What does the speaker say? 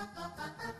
Ha ha ha ha ha!